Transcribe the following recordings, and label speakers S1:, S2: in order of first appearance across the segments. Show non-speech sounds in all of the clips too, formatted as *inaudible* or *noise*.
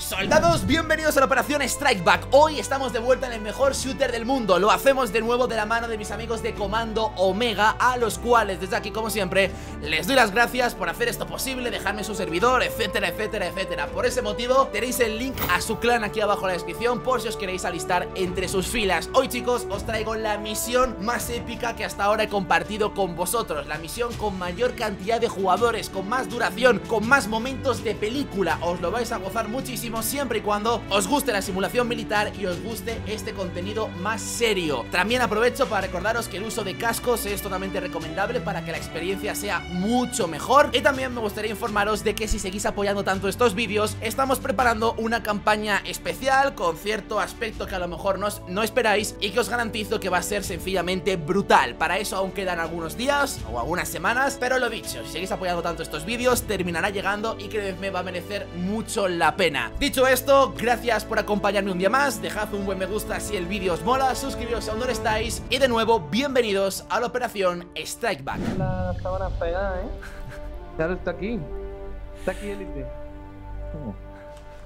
S1: Soldados, bienvenidos a la operación Strike Back. Hoy estamos de vuelta en el mejor shooter del mundo. Lo hacemos de nuevo de la mano de mis amigos de Comando Omega A los cuales desde aquí como siempre les doy las gracias por hacer esto posible Dejarme su servidor, etcétera, etcétera, etcétera. Por ese motivo tenéis el link a su clan aquí abajo en la descripción Por si os queréis alistar entre sus filas. Hoy chicos os traigo la misión más épica que hasta ahora he compartido con vosotros. La misión con mayor cantidad de jugadores Con más duración, con más momentos de película. Os lo vais a gozar muchísimo siempre y cuando os guste la simulación militar y os guste este contenido más serio. También aprovecho para recordaros que el uso de cascos es totalmente recomendable para que la experiencia sea mucho mejor. Y también me gustaría informaros de que si seguís apoyando tanto estos vídeos, estamos preparando una campaña especial con cierto aspecto que a lo mejor no, no esperáis y que os garantizo que va a ser sencillamente brutal. Para eso aún quedan algunos días o algunas semanas, pero lo dicho, si seguís apoyando tanto estos vídeos, terminará llegando y creedme va a merecer mucho la pena. Dicho esto, gracias por acompañarme un día más. Dejad un buen me gusta si el vídeo os mola Suscribiros a donde estáis. Y de nuevo, bienvenidos a la operación Strike Back.
S2: La sábana pegada, ¿eh? *laughs* Claro, está aquí. Está aquí élite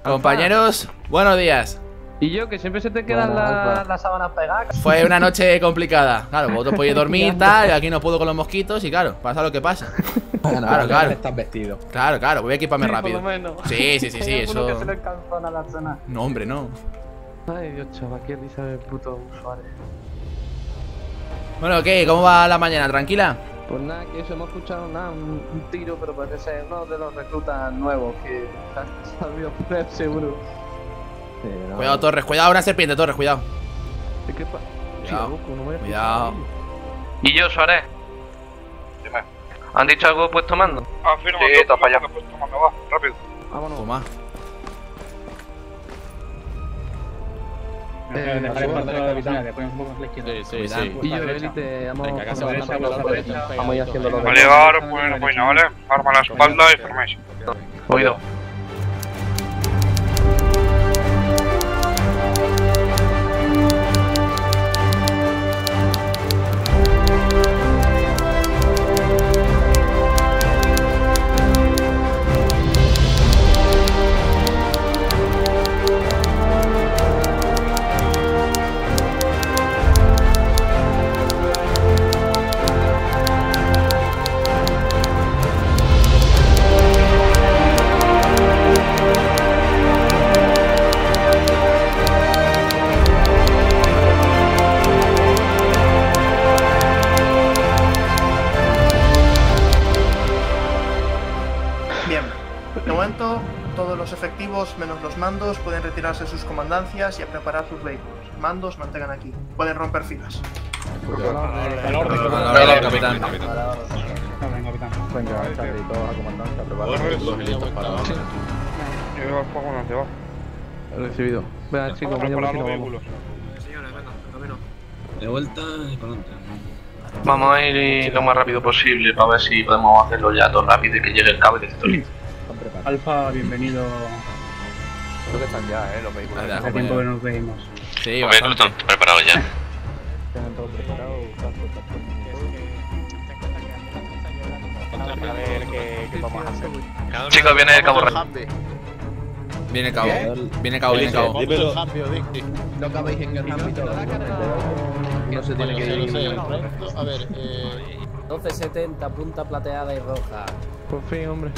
S1: Compañeros, buenos días
S2: y yo, que siempre se te quedan las la sábanas pegadas.
S1: Fue una noche complicada. Claro, vosotros podéis *laughs* dormir y tal, y aquí no puedo con los mosquitos, y claro, pasa lo que pasa. *laughs*
S3: claro, claro. Estás vestido.
S1: Claro, claro, voy a equiparme rápido. Sí, sí, sí, sí, *laughs* eso.
S2: Que se le a la zona.
S1: No, hombre, no.
S2: Ay, Dios, chaval, qué risa de puto usuario.
S1: Bueno, ¿qué? ¿Cómo va la mañana? ¿Tranquila?
S2: Pues nada, que eso hemos escuchado nada, un, tiro, pero parece ser uno de los reclutas nuevos que ha salido por el seguro.
S1: Cuidado, Torres, cuidado, una serpiente, Torres, cuidado.
S2: ¿Qué
S1: Cuidado, cuidado.
S4: ¿Y yo, Suárez?
S5: Dime.
S4: ¿Han dicho algo puesto mando?
S5: Afirmo,
S4: sí, está para allá.
S5: Puesto mando, va, rápido.
S2: Vámonos.
S1: Toma.
S3: Eh, parte de un poco a la izquierda.
S1: Sí, sí, sí.
S2: Y yo, élite, vamos
S3: Venga, casa derecha, por la derecha.
S2: Vamos a ir haciendo lo
S5: Vale, ahora pues boina, ¿vale? Arma la espalda y forméis.
S4: Oído.
S6: Mandos pueden retirarse de sus comandancias y a preparar sus vehículos. Mandos mantengan aquí. Pueden romper filas.
S3: Al
S1: orden, capitán.
S3: Venga, todos a comandancia, para
S5: Lleva el fuego, no te va.
S2: Recibido. Venga, chicos,
S5: Vamos a
S2: vamos
S5: preparar
S2: a
S5: los
S2: vamos.
S5: vehículos.
S7: De vuelta y para adelante.
S4: Vamos a ir lo más rápido posible para ver si podemos hacerlo ya todo rápido y que llegue el cabo y que esté listo.
S3: Alfa, bienvenido.
S8: Creo que están ya, eh, los vehículos.
S3: Hace tiempo que nos veíamos.
S1: Sí,
S4: Los vehículos están preparados ya.
S8: Tengan todo preparado, casco, casco.
S5: A ver qué, qué vamos a hacer.
S4: Chicos, viene el cabo.
S1: Viene cabo, viene cabo, viene cabo.
S3: No cabéis en el ámbito.
S2: No se tiene que ir.
S8: A ver, eh,
S9: 1270, punta plateada y roja.
S2: Por fin, hombre.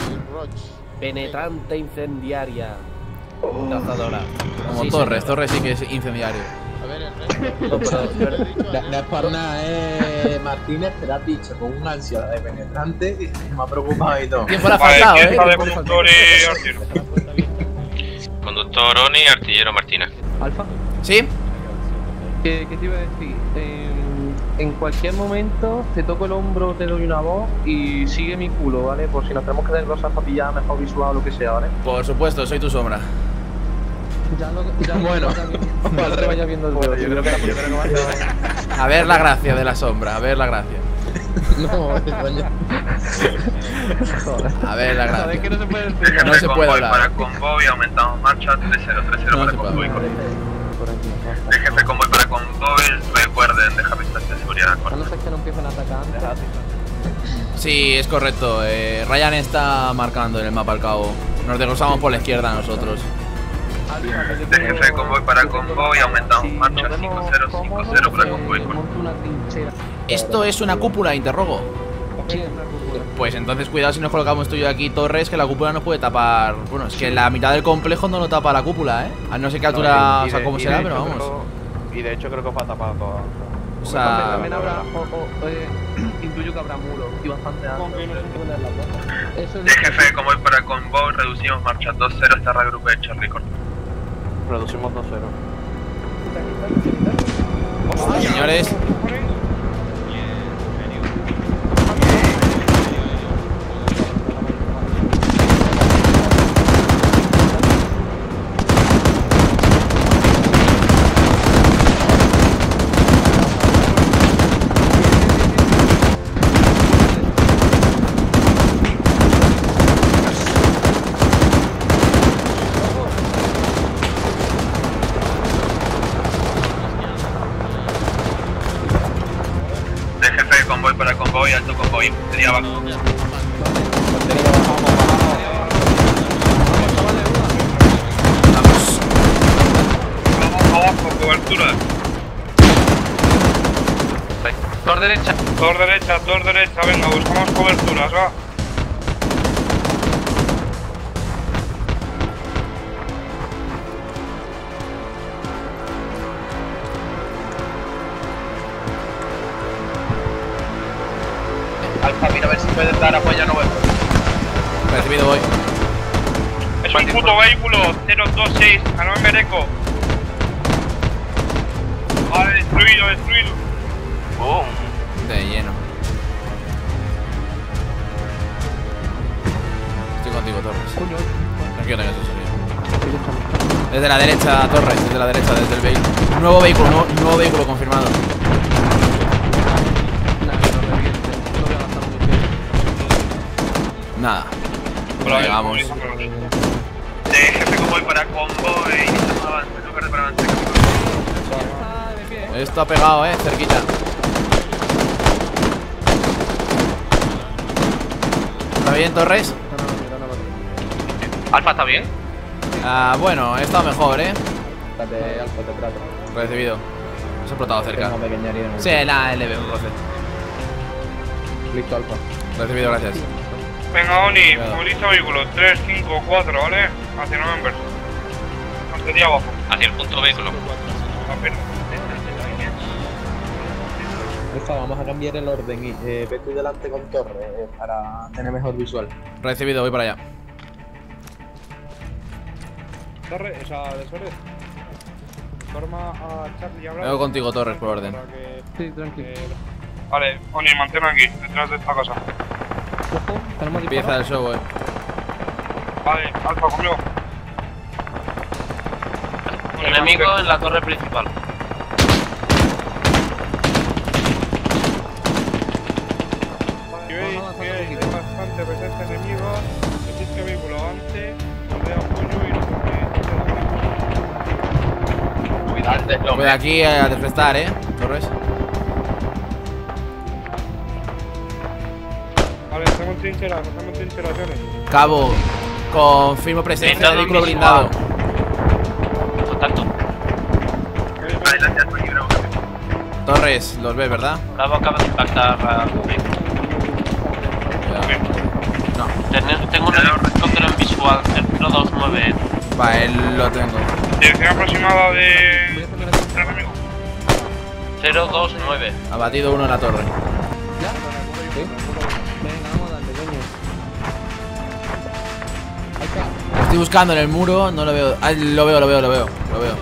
S9: Penetrante incendiaria. Cazadora.
S1: Como
S9: Sí,
S1: Torres,
S9: señor.
S1: Torres sí que es incendiario.
S8: a ver, el resto. *laughs*
S3: No es por nada, eh. Martínez te la has dicho con un ansia de penetrante y me ha preocupado y todo.
S1: Tiempo le ha faltado,
S5: ¿quién está de
S1: eh.
S5: conductor y artillero?
S4: Conductor Oni y artillero Martínez.
S2: Alfa,
S1: ¿Sí?
S2: ¿qué, qué te iba a decir? En, en cualquier momento te toco el hombro, te doy una voz y sigue mi culo, ¿vale? Por si nos tenemos que dar cosas para pillar mejor visual o lo que sea, ¿vale?
S1: Por supuesto, soy tu sombra.
S2: Ya lo, ya
S3: Bueno.
S2: ya que *laughs* vaya viendo el dedo. Yo creo que la primera que vaya.
S1: A ver la gracia de la sombra, a ver la gracia. *laughs*
S3: No, coño.
S1: A ver la
S2: Sabes
S1: gracia.
S2: que no se puede decir.
S1: No se puede hablar.
S4: Para convoy, aumentamos marcha 3030
S1: No
S4: para convoy.
S1: hablar.
S2: Por aquí.
S4: El jefe convoy para convoy, recuerden, dejar distancia de seguridad.
S2: A no ser que no empiecen a atacar antes.
S1: Sí, es correcto. eh, Ryan está marcando en el mapa al cabo. Nos desglosamos por la izquierda nosotros.
S7: De jefe de convoy para convoy, aumentamos marcha 5050 para convoy.
S1: ¿Esto es una cúpula, interrogo? Pues entonces cuidado si nos colocamos tú y yo aquí torres, que la cúpula nos puede tapar... Bueno, es que la mitad del complejo no lo tapa la cúpula, ¿eh? A no sé qué altura, o sea, cómo será, pero vamos.
S8: Y de hecho creo que os va a tapar toda.
S1: O sea,
S2: También habrá, eh, *clears throat* intuyo que habrá muros y bastante alto. Eso
S7: De
S2: es
S7: jefe de convoy para convoy, reducimos marcha 2-0 hasta regrupe de Charlie Corp.
S8: Reducimos 2-0.
S1: señores,
S7: Dos derecha, dos derecha, venga, buscamos coberturas, va.
S8: Alfa, mira a ver si puedes dar apoyo a Novel.
S1: Recibido voy.
S7: Es un puto vehículo 026 a no Mereco. Vale, destruido, destruido.
S8: ¡Bum!
S1: De lleno. Estoy contigo, Torres. Tranquilo, señor. Desde la derecha, Torres, desde la derecha, desde el vehículo. Nuevo vehículo, nuevo, nuevo vehículo confirmado. Nada. Bueno, llegamos.
S7: De jefe convoy para iniciamos avance, no carga para avance.
S1: Esto ha pegado, eh, cerquita. ¿Está bien, Torres?
S2: Alfa, ¿está bien?
S1: Ah, bueno, he estado mejor, eh.
S3: Espérate, Alfa, te trato.
S1: Recibido. Se ha explotado cerca. Sí, un roce.
S3: Listo, Alfa.
S1: Recibido, gracias.
S7: Venga, Oni, moviliza vehículo 3, 5, 4, ¿vale? Hacia November. Artería abajo.
S2: Hacia el punto vehículo.
S3: Vamos a cambiar el orden y eh, ve tú delante con Torre eh, para tener mejor visual.
S1: Recibido, voy para allá.
S10: Torre, o sea, de Suárez. Forma a Charlie y a
S1: Vengo contigo, Torres, por orden.
S10: Que,
S2: Sí, tranquilo.
S10: eh,
S7: Vale, Oni, mantén aquí, detrás de esta casa.
S2: Ojo, tenemos
S1: Empieza el show, eh.
S7: Vale, Alfa, conmigo.
S2: Enemigo en la torre principal.
S10: Presencia enemiga, decís que vehículo avance, os dé apoyo y no porque
S1: Voy aquí a defrestar, eh. Torres.
S10: Vale, hacemos trincheras, hacemos trincheraciones.
S1: Cabo. Confirmo presencia de vehículo blindado.
S2: Contacto.
S1: Torres, los ves, ¿verdad?
S2: Cabo acaba de impactar a
S1: 429. Vale, lo tengo.
S7: Dirección aproximada de. enemigo.
S2: 029.
S1: Abatido uno en la torre. ¿Ya? ¿Sí? Venga, vamos a coño. Estoy buscando en el muro, no lo veo. Ah, lo veo, lo veo, lo veo. Lo veo.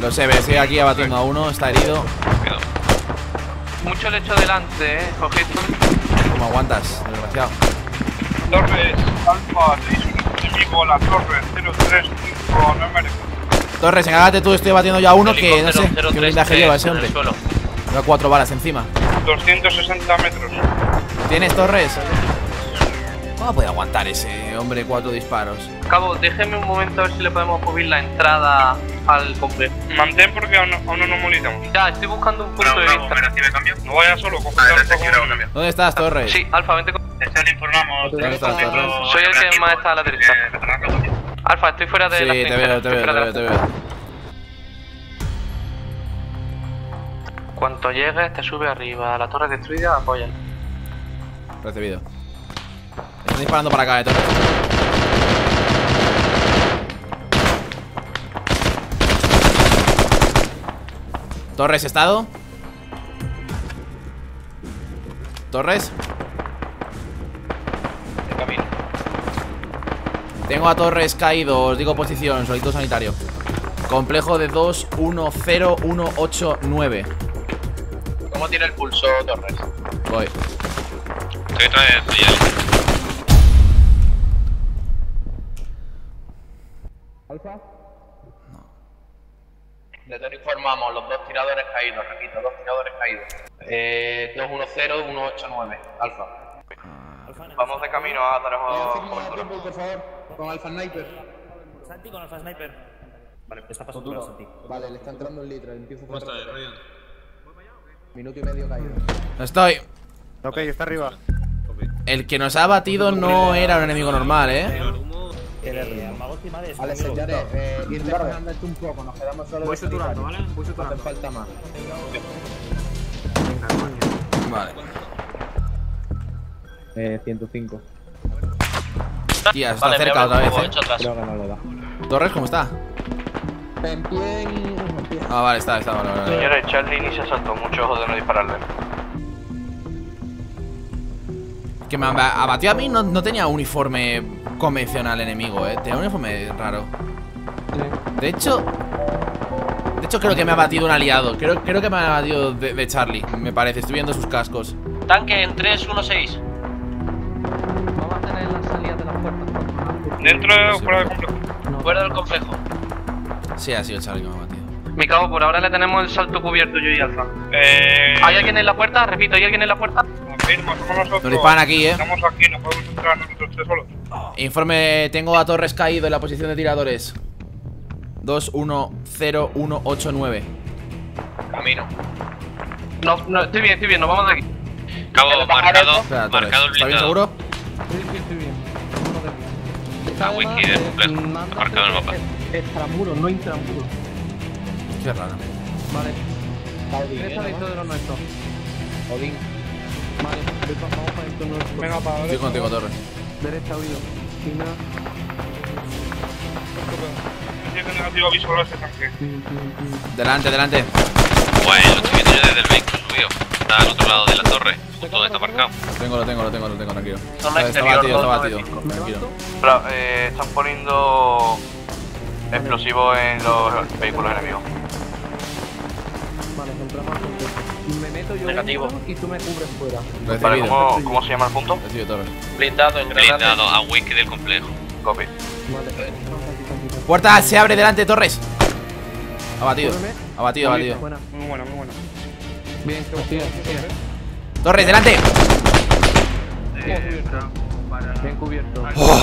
S1: Lo sé, me estoy aquí abatiendo a uno, está herido.
S2: Mucho lecho delante, eh. Coged
S1: ¿Cómo aguantas, desgraciado?
S7: Torres, Alfa, enemigo, la torre, 035, no me
S1: Torres, encárgate tú, estoy batiendo ya a uno que no sé qué blindaje
S2: 033
S1: lleva ese hombre. Lleva cuatro balas encima.
S7: 260 metros.
S1: ¿Tienes Torres? ¿Cómo puede aguantar ese hombre cuatro disparos?
S2: Cabo, déjeme un momento a ver si le podemos cubrir la entrada al complejo.
S7: Mantén porque aún no, aún no nos movilizamos.
S2: Ya, estoy buscando un punto de vista.
S7: No vaya solo, coge el alfa,
S1: ¿Dónde estás, Torres?
S2: Sí, Alfa, vente con...
S10: Desde le informamos.
S3: ¿Dónde
S1: estás, Torres?
S4: Soy el que más está a la derecha. Alfa, estoy fuera de
S1: Sí,
S4: la
S1: te
S4: trinchera,
S1: veo, te
S4: estoy
S1: veo, te
S4: fuera de
S1: veo, te
S4: la-
S1: veo.
S4: Cuando llegues, te sube arriba la torre destruida, apoya.
S1: Recibido. Están disparando para acá, eh, Torres. Torres, ¿estado? Torres.
S10: En camino.
S1: Tengo a Torres caído, os digo posición, solito sanitario. Complejo de 210189.
S10: ¿Cómo tiene el pulso Torres?
S1: Voy.
S11: Estoy detrás de tuya.
S10: De todo informamos, los dos tiradores caídos, repito, dos tiradores caídos. Eh, 210-189, Alfa.
S4: Vamos de camino a
S3: cobertura. por favor, con Alpha Sniper.
S12: Santi con Alpha Sniper. Vale, está pasando por Santi.
S3: Vale, le está entrando el litro, empiezo por Minuto y medio caído.
S1: Estoy.
S7: Ok, está arriba.
S1: El que nos ha batido no era un enemigo normal, eh.
S12: Madre.
S3: Vale, señores, eh, ir esto un poco, nos quedamos solo
S2: Voy
S3: de
S2: suturando, ¿vale? Voy
S3: No hace
S2: suturando.
S3: falta más.
S2: Venga, coño.
S1: Vale.
S3: Eh, 105.
S1: Tía, se está cerca otra vez, eh.
S3: Creo que no da.
S1: Torres, ¿cómo está?
S3: En pie, en pie.
S1: Ah, vale, está, está, vale.
S4: Señores, Charlie ni se saltó mucho ojo de no dispararle.
S1: Que me aba- abatió a mí, no, no tenía uniforme convencional enemigo, eh. Tenía un uniforme raro. De hecho. De hecho, creo que me ha batido un aliado. Creo, creo que me ha batido de, de Charlie, me parece. Estoy viendo sus cascos.
S4: Tanque en 316. Vamos a tener la salida de las puertas.
S7: Dentro o fuera del complejo.
S4: Fuera del complejo.
S1: Sí, ha sido Charlie que me ha batido.
S4: Mi cabo, por ahora le tenemos el salto cubierto yo y Alfa.
S7: Eh.
S4: ¿Hay alguien en la puerta? Repito, ¿hay alguien en la puerta?
S7: Confirmo, somos nosotros.
S1: Nos disparan aquí, eh.
S7: Estamos aquí, no podemos entrar nosotros tres solos.
S1: Informe, tengo a Torres caído en la posición de tiradores. 210189.
S10: Camino.
S4: No, no, estoy bien, estoy bien, nos vamos de aquí.
S11: Cabo, marcado,
S1: Espera,
S11: marcado el
S1: ¿Está bien
S11: blindado.
S1: seguro?
S11: A whisky del complejo. Está marcado en el mapa.
S4: Extramuro, no intramuro.
S1: Qué raro.
S4: Vale.
S3: Odín,
S4: ¿Quién
S3: ¿eh,
S4: está de los nuestros?
S3: más? Odín.
S4: Vale, vamos para dentro de nuestro.
S7: Venga, para
S1: Estoy contigo, Torres.
S4: Derecha, oído. Primera.
S7: Tiene negativo visual a ese tanque.
S1: Delante, delante.
S11: Lo estoy viendo yo desde el vehículo subido. Está al otro lado de la torre, justo donde está marcado.
S1: Lo tengo, lo tengo, lo tengo, lo tengo, tranquilo.
S4: Zona
S1: Está, batido, está batido. Tranquilo.
S4: Pero, eh, están poniendo explosivos en los vehículos enemigos.
S2: Vale, entramos meto yo
S10: Negativo.
S2: y tú me cubres fuera.
S4: Vale. ¿cómo, ¿cómo se llama el punto?
S1: Recibido.
S10: Blindado en
S11: Blindado a whisky del complejo.
S4: Copy.
S2: Vale.
S1: Puerta se abre delante, Torres. Abatido. Abatido, abatido.
S2: Buena.
S7: Muy bueno, muy bueno.
S2: Bien, que hostia,
S1: Torres, delante.
S2: Bien cubierto.
S1: Oh.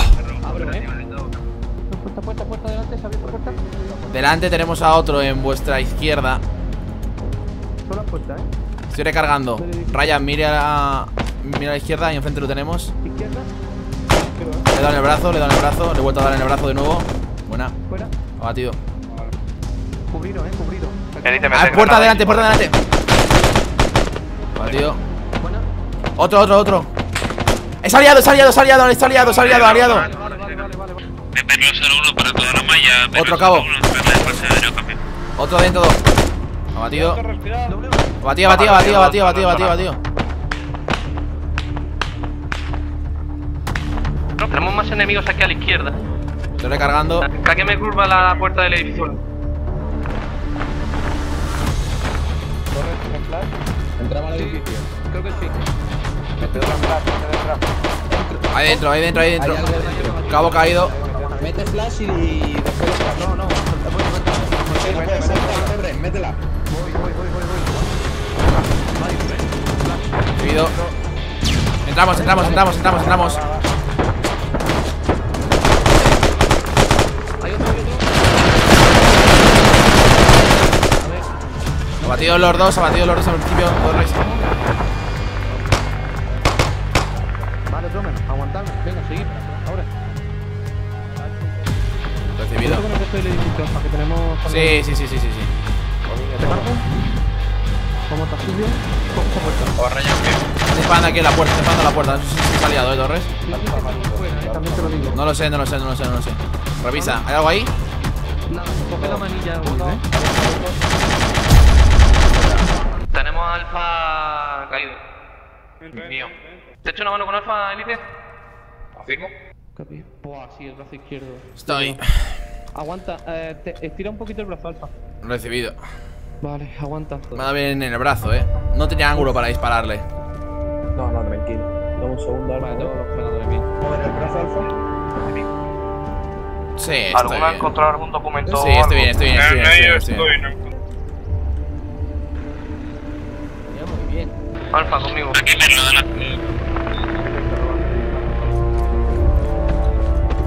S2: Puerta, puerta, puerta, delante, ¿se ha abierto puerta?
S1: Delante tenemos a otro en vuestra izquierda.
S2: Son las puertas, ¿eh?
S1: Estoy recargando. Ryan, mire a la, mira a la izquierda y enfrente lo tenemos.
S2: Izquierda,
S1: Le he dado en el brazo, le he dado en el brazo. Le he vuelto a dar en el brazo de nuevo. Buena.
S2: fuera.
S1: Abatido.
S2: Cubrido, ¿eh? Cubrido.
S1: Ah, puerta
S4: granada
S1: delante,
S4: y-
S1: puerta delante. Abatido.
S2: Buena.
S1: Otro, otro, otro. Es aliado, es aliado, es aliado, es aliado, es aliado, aliado.
S2: Vale, vale, vale, vale, vale.
S11: PP 01 para toda la malla.
S1: Otro cabo. Otro dentro. Abatido. Abatido, abatido, abatido, abatido, abatido, abatido, abatido.
S4: No, tenemos más enemigos aquí a la izquierda.
S1: Estoy recargando.
S4: ¿Para qué me curva la puerta del edificio?
S3: Entramos al edificio.
S2: Creo que sí.
S1: Ahí dentro, ahí dentro, ahí dentro.
S3: Algo dentro.
S1: Cabo caído.
S3: Mete flash y flash. No, no. Métela.
S1: Recibido. Entramos, entramos, entramos, entramos, entramos. Abatidos los dos, abatidos los dos al principio.
S2: Vale, otro aguantarme, aguantarme. Venga, seguir. Ahora.
S1: Recibido. Sí, sí, sí, sí, sí, sí.
S2: ¿Cómo está suyo? Cojo puerta.
S6: O rayo que.
S1: Aquí en la puerta, disparando en la puerta. No sé si se ha liado, ¿eh, Torres?
S2: Te.
S1: No lo sé, no lo sé, no lo sé, no lo sé. Revisa, ¿hay algo ahí?
S2: Nada, coge la manilla, ¿eh?
S4: Tenemos a Alfa caído. Mío. ¿Te echo una mano con Alfa, Elite?
S6: Afirmo.
S2: Capi. Buah, sí, el brazo izquierdo.
S1: Estoy.
S2: Aguanta, eh, te- estira un poquito el brazo, Alfa.
S1: Recibido.
S2: Vale, aguanta.
S1: Me ha dado bien en el brazo, ¿eh? No tenía ángulo para dispararle.
S3: No, no, tranquilo. Dame un segundo, Alfa.
S2: Vale, tengo los frenadores bien.
S3: El brazo, Alfa.
S1: Sí, estoy
S4: ¿Alguna ha
S1: bien.
S4: encontrado algún documento
S1: Sí, estoy bien, estoy bien, estoy bien, estoy bien, estoy bien.
S7: estoy, no.
S13: Ya, muy bien.
S4: Alfa, conmigo.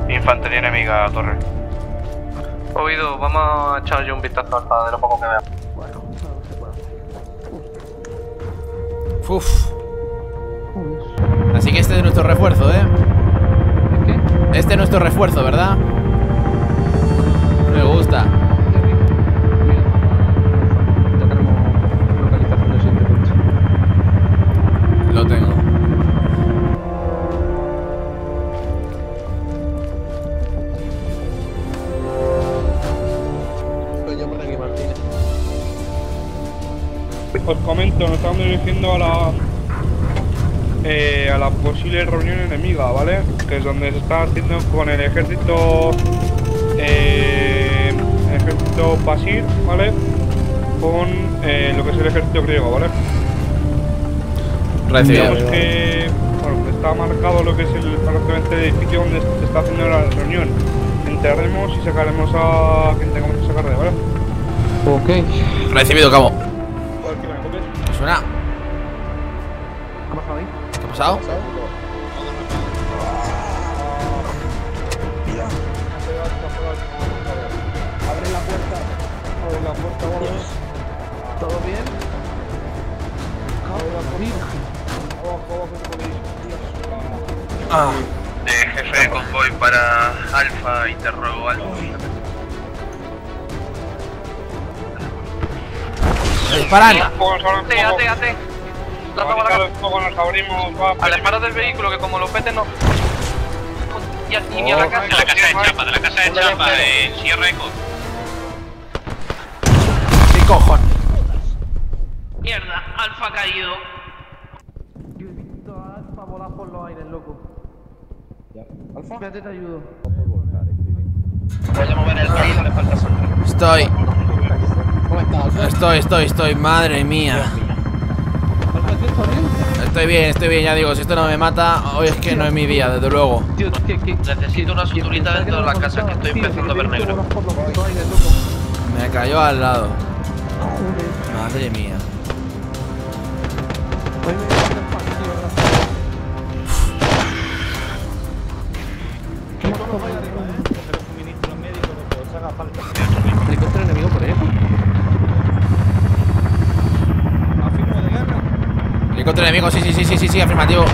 S6: Infantería enemiga, torre.
S4: Oído, vamos a echar yo un vistazo a Alfa de lo poco que vea.
S1: Uf. Así que este es nuestro refuerzo, ¿eh?
S2: ¿Qué?
S1: Este es nuestro refuerzo, ¿verdad? Me gusta. Lo tengo.
S3: Yo aquí, Martínez.
S7: Os nos estamos dirigiendo a la eh, a la posible reunión enemiga, ¿vale? Que es donde se está haciendo con el ejército eh, el ejército Basir, ¿vale? Con eh, lo que es el ejército griego, ¿vale?
S1: Recibido.
S7: Digamos que bueno, está marcado lo que es el, prácticamente el edificio donde se está haciendo la reunión. Entraremos y sacaremos a quien tengamos que sacar de, ¿vale?
S2: Ok.
S1: Recibido, cabo. Suena?
S2: ¿Qué ha pasado ahí?
S1: ¿Qué ha pasado?
S3: Abre la puerta.
S7: Abre la puerta, vale.
S2: ¿Todo bien? Virgen.
S7: Abajo, abajo, si podéis.
S1: Ah.
S6: Eh, jefe de convoy para Alfa, interrogo Alfa.
S1: Disparan!
S7: Abrimos,
S4: Ate, ate, ate. La toma
S7: Abanicar
S4: la
S7: el fuego, nos abrimos, va.
S4: Al disparo del vehículo, que como lo peten no. Y a, y a la casa.
S6: De la casa de chapa, de la casa de chapa, de Sierra Eco.
S1: ¿Qué cojones?
S4: Mierda, Alfa caído.
S2: Yo he visto a Alfa volar por los aires, loco.
S3: Alfa.
S2: Espérate, te ayudo.
S6: Voy a mover el caído, le falta sombra.
S1: Estoy, Estoy, estoy, estoy. Madre mía. Estoy bien, estoy bien, ya digo. Si esto no me mata, hoy es que no es mi día, desde luego.
S2: Tío,
S6: Necesito una suturita dentro de la casa que estoy empezando a ver negro.
S1: Me cayó al lado. Madre mía.
S2: Helicóptero enemigo,
S1: sí, sí, sí, sí, sí, sí, afirmativo. Dios.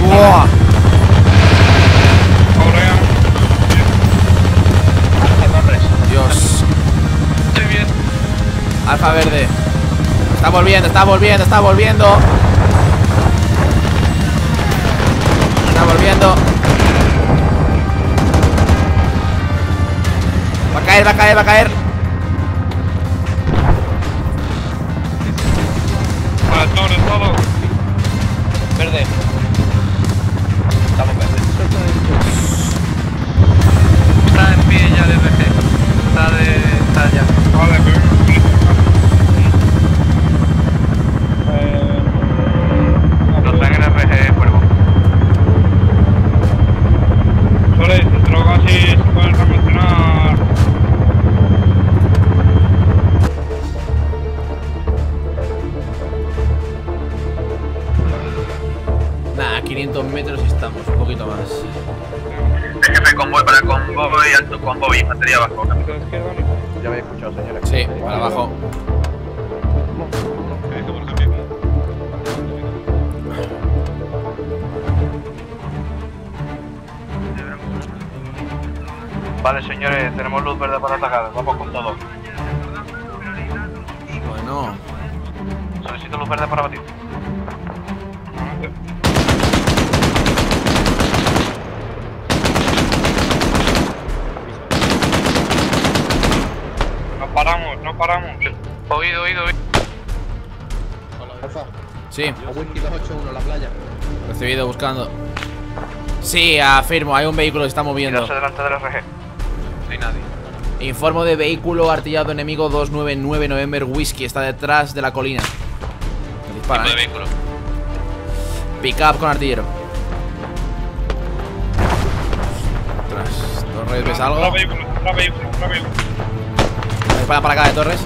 S1: ¡Buah! Dios.
S4: Estoy bien.
S1: Alfa verde. Está volviendo, está volviendo, está volviendo. Está volviendo. Caer, va a caer, va a caer.
S7: Para todos, todo.
S6: Verde.
S7: Paramos.
S4: Oído, oído, oído.
S3: Alfa,
S1: Sí,
S3: a Whisky 281, la playa.
S1: recibido buscando. Sí, afirmo, hay un vehículo que está moviendo.
S8: Delante del RG.
S4: No hay nadie.
S1: Informo de vehículo artillado enemigo 299 November Whisky. Está detrás de la colina. Me disparan,
S4: Tipo de
S1: eh.
S4: vehículo.
S1: Pick up con artillero. Ostras, Torres, ¿ves algo?
S7: Otro vehículo, otro vehículo, otro vehículo.
S1: Disparan para acá de Torres.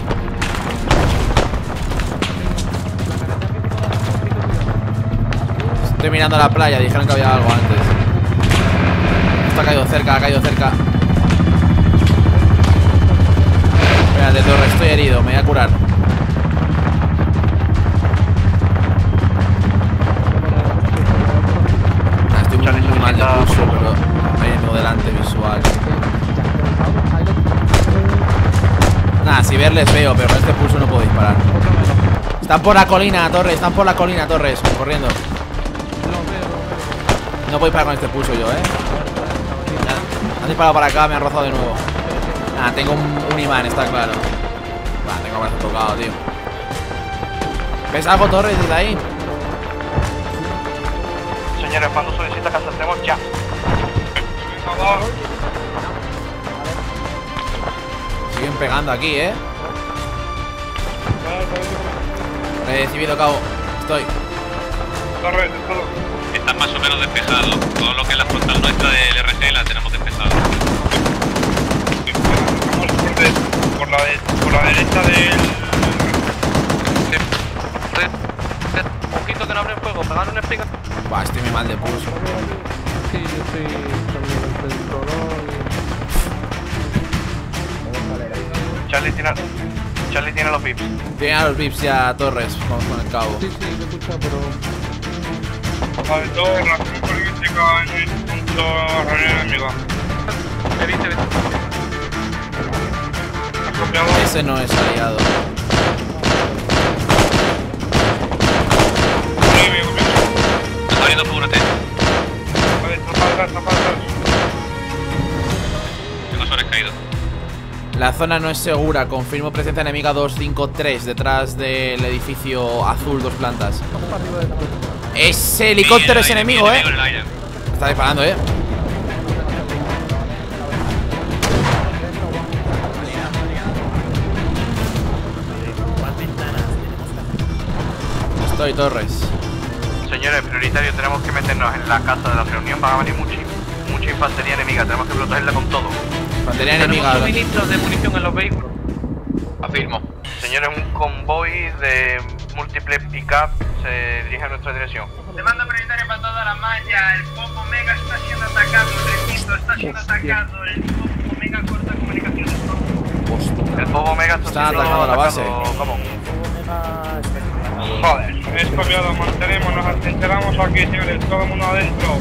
S1: Estoy mirando la playa, dijeron que había algo antes. Esto ha caído cerca, ha caído cerca. Espérate, Torres, estoy herido, me voy a curar. Ah, estoy muy, muy mal de pulso, pero hay enemigo delante visual. Nada, si verles veo, pero con este pulso no puedo disparar. Están por la colina, Torres, están por la colina, Torres, corriendo. No puedo disparar con este pulso yo, eh. Han disparado para acá, me han rozado de nuevo. Ah, tengo un, un imán, está claro. Va, tengo brazo tocado, tío. ¿Ves algo, Torres, desde ahí?
S8: Señores, cuando solicita que asaltemos ya.
S1: Pegando aquí, eh. Recibido, cabo. Estoy.
S7: Torres, todo.
S4: Está más o menos despejado. Todo lo que es la frontal nuestra del RG la tenemos despejada.
S7: Por, la, de- por la derecha del.
S4: Un poquito que no abren fuego, pegar una explicación.
S1: Buah, estoy muy mal de pulso.
S12: Sí, yo estoy también
S8: Charlie tiene, Charlie tiene los VIPs.
S1: Tienen a los VIPs ya Torres con, con el cabo.
S12: Sí, sí, lo he escuchado, pero.
S7: Vale, todo relación política en el punto reunión enemiga.
S4: Evite, evite.
S1: Ese no es aliado. La zona no es segura. Confirmo presencia enemiga 253 detrás del edificio azul, dos plantas. Ese helicóptero es enemigo, eh. Está disparando, eh. Estoy, Torres.
S8: Señores, prioritario, tenemos que meternos en la casa de la reunión. Van a venir mucha, mucha infantería enemiga. Tenemos que protegerla con todo.
S1: Infantería enemiga.
S4: Tenemos suministros de munición en los vehículos.
S8: Afirmo. Señores, un convoy de múltiples pick-up se dirige a nuestra dirección.
S6: Demanda prioritaria para toda la malla. El Popo Mega está siendo atacado. Repito, está siendo atacado. El Popo Mega corta comunicaciones.
S8: El Bobo Omega está siendo
S1: atacando la base.
S8: Vamos.
S7: Joder, es copiado, mantenemos, nos atrincheramos aquí, señores, todo el mundo adentro,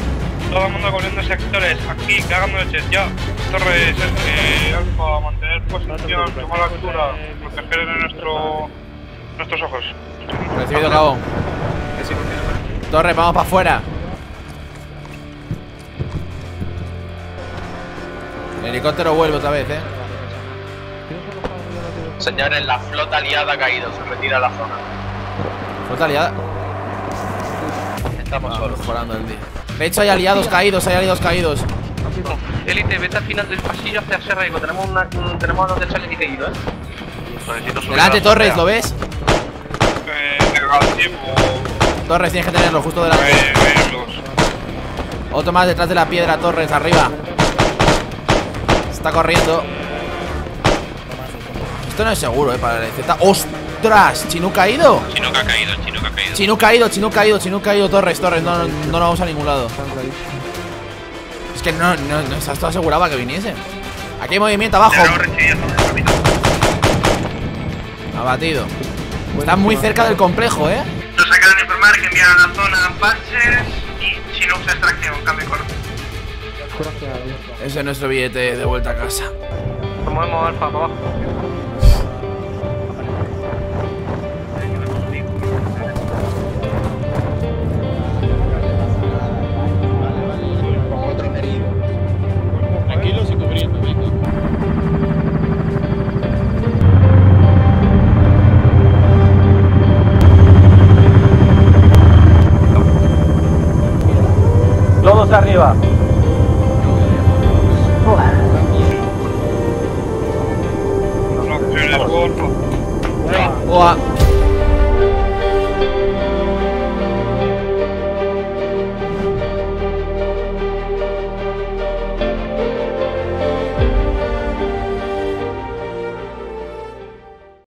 S7: todo el mundo cubriendo sectores, aquí, que hagan noches, ya. Torres, eh, Alfa, mantener posición, tomar altura, proteger de nuestro, nuestros ojos.
S1: Recibido, cabo. Torres, vamos para afuera. El helicóptero vuelve otra vez, eh.
S8: Señores, la flota aliada ha caído, se retira a la zona.
S1: Flota aliada.
S8: Estamos solos.
S1: Mejorando el día. De hecho, hay aliados caídos, hay aliados caídos.
S4: Elite, vete al final del pasillo hacia Serraigo. Tenemos una, tenemos a donde Charlie caído, eh.
S1: Delante, Torres. ¿lo ves?
S7: Eh,
S1: Torres, tienes que tenerlo justo delante.
S7: eh.
S1: Otro más detrás de la piedra, Torres, arriba. Está corriendo. Esto no es seguro, eh, para el Z. ¡Ostras! ¿Chinu caído?
S4: Chino que ha caído, chino que ha caído.
S1: Chinu caído, Chinu caído, Chinu caído, Torres, Torres. No, no, no nos vamos a ningún lado. Es que no, no, no, esto aseguraba que viniese. Aquí hay movimiento abajo. Abatido. Está muy cerca del complejo, ¿eh?
S6: Nos acaban de informar que envían a la zona patches y no usa extracción, cambio corto.
S1: Ese es nuestro billete de vuelta a casa.
S5: Nos movemos alfa para abajo.
S7: Arriba.
S1: Oa.